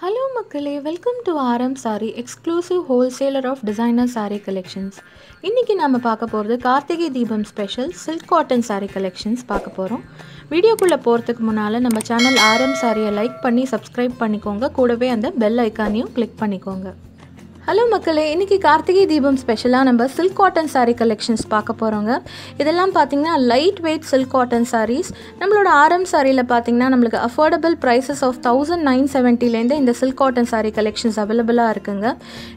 Hello மக்களே. Welcome to RM saree exclusive wholesaler of designer saree collections இன்றைக்கி நம்ம பார்க்க போகிறது Karthigai Deepam special silk cotton saree collections பார்க்க போகிறோம் வீடியோக்குள்ளே போகிறதுக்கு முன்னால் நம்ம சேனல் ஆர்எம் சாரியை லைக் பண்ணி சப்ஸ்கிரைப் பண்ணிக்கோங்க. கூடவே அந்த பெல் ஐக்கானையும் கிளிக் பண்ணிக்கோங்க. ஹலோ மக்களே. இன்றைக்கி கார்த்திகை தீபம் ஸ்பெஷலாக நம்ம சில்க் காட்டன் சாரீ கலெக்ஷன்ஸ் பார்க்க போகிறோங்க இதெல்லாம் பார்த்திங்கன்னா light weight silk cotton sarees நம்மளோட ஆர்எம் சாரியில் பார்த்திங்கன்னா நம்மளுக்கு affordable prices of thousand nine செவன்ட்டிலேருந்து இந்த சில்க் காட்டன் சாரீ கலெக்ஷன்ஸ் அவைலபிளாக இருக்குங்க.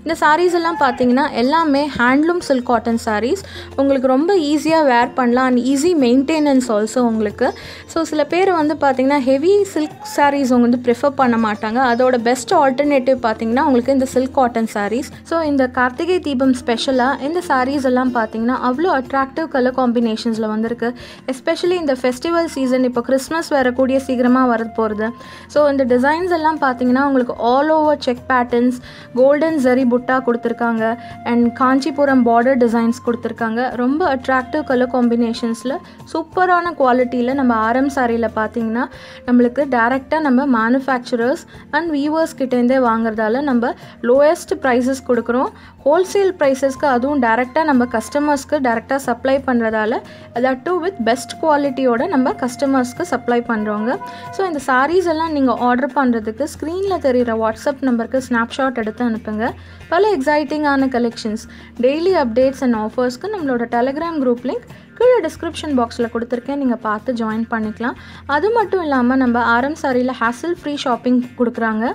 இந்த சாரீஸ் எல்லாம் பார்த்திங்கன்னா எல்லாமே ஹேண்ட்லூம் சில்க் காட்டன் சாரீஸ் உங்களுக்கு ரொம்ப ஈஸியாக வேர் பண்ணலாம். அண்ட் ஈஸி மெயின்டெனன்ஸ் ஆல்சோ உங்களுக்கு. ஸோ சில பேர் வந்து பார்த்திங்கன்னா ஹெவி சில்க் சாரீஸ் அவங்க வந்து ப்ரிஃபர் பண்ண மாட்டாங்க. அதோட பெஸ்ட் ஆல்டர்னேட்டிவ் பார்த்திங்கன்னா உங்களுக்கு இந்த சில்க் காட்டன் சாரீஸ் ஸோ இந்த கார்த்திகை தீபம் ஸ்பெஷலாக இந்த சாரீஸ் எல்லாம் பார்த்தீங்கன்னா அவ்வளோ அட்ராக்டிவ் கலர் காம்பினேஷன்ஸில் வந்திருக்கு. எஸ்பெஷலி இந்த ஃபெஸ்டிவல் சீசன் இப்போ கிறிஸ்மஸ் வரக்கூடிய சீக்கிரமாக வர போகிறது ஸோ இந்த டிசைன்ஸ் எல்லாம் பார்த்தீங்கன்னா உங்களுக்கு all over check patterns golden zari butta கொடுத்துருக்காங்க. அண்ட் காஞ்சிபுரம் பார்டர் டிசைன்ஸ் கொடுத்துருக்காங்க. ரொம்ப அட்ராக்டிவ் கலர் காம்பினேஷன்ஸில் சூப்பரான குவாலிட்டியில் நம்ம ஆரம் சாரியில் பார்த்தீங்கன்னா நம்மளுக்கு டேரெக்டாக நம்ம மேனுஃபேக்சரர்ஸ் அண்ட் வீவர்ஸ் கிட்டேருந்தே வாங்குறதால நம்ம லோயஸ்ட் ப்ரைஸஸ் கொடுக்குறோம். ஹோல்சேல் ப்ரைஸஸ்க்கு அதுவும் டேரெக்டாக நம்ம கஸ்டமர்ஸ்க்கு டேரெக்டாக சப்ளை பண்ணுறதால தட் டூ வித் பெஸ்ட் குவாலிட்டியோட நம்ம கஸ்டமர்ஸ்க்கு சப்ளை பண்ணுறோங்க ஸோ இந்த சாரீஸ் எல்லாம் நீங்கள் ஆர்டர் பண்ணுறதுக்கு ஸ்க்ரீனில் தெரிகிற வாட்ஸ்அப் நம்பருக்கு ஸ்னாப்ஷாட் எடுத்து அனுப்புங்க. பல எக்ஸைட்டிங்கான கலெக்ஷன்ஸ் டெய்லி அப்டேட்ஸ் அண்ட் ஆஃபர்ஸ்க்கு நம்மளோட டெலிகிராம் குரூப் லிங்க் கீழே டிஸ்கிரிப்ஷன் பாக்ஸில் கொடுத்துருக்கேன். நீங்கள் பார்த்து ஜாயின் பண்ணிக்கலாம். அது மட்டும் இல்லாமல் நம்ம ஆரம் சாரியில் ஹேசல் ஃப்ரீ ஷாப்பிங் கொடுக்குறாங்க.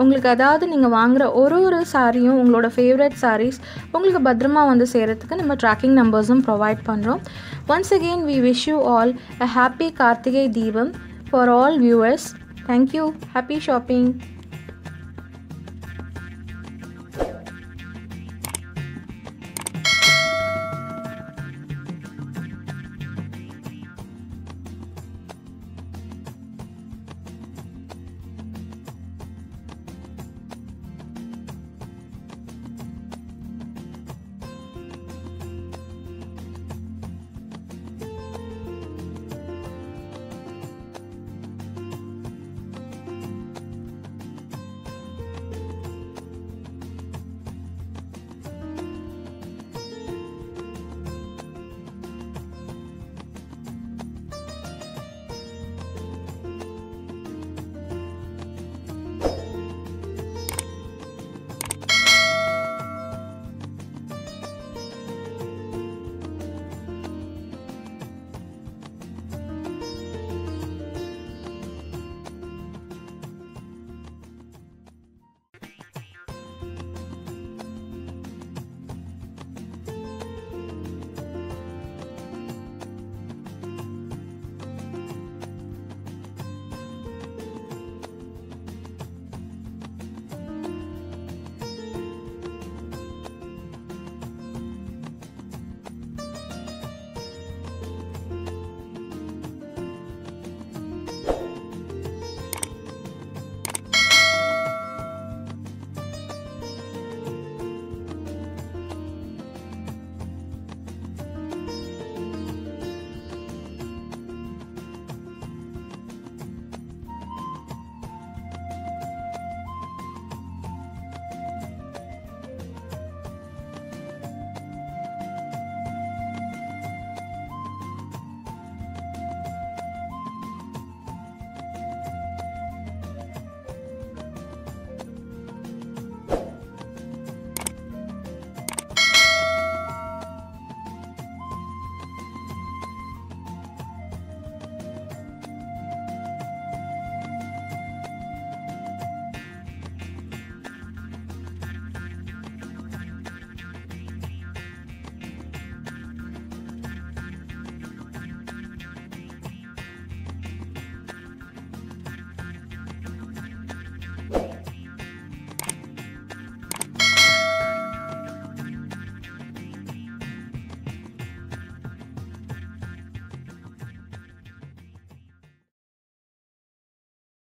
உங்களுக்கு அதாவது நீங்கள் வாங்குகிற ஒரு ஒரு சாரியும் உங்களோட ஃபேவரட் சாரீஸ் உங்களுக்கு பத்திரமா வந்து சேரத்துக்கு நம்ம ட்ராக்கிங் நம்பர்ஸும் ப்ரொவைட் பண்ணுறோம் once again we wish you all a happy Karthigai Deepam for all viewers thank you happy shopping